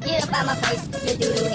Get up out my face, you do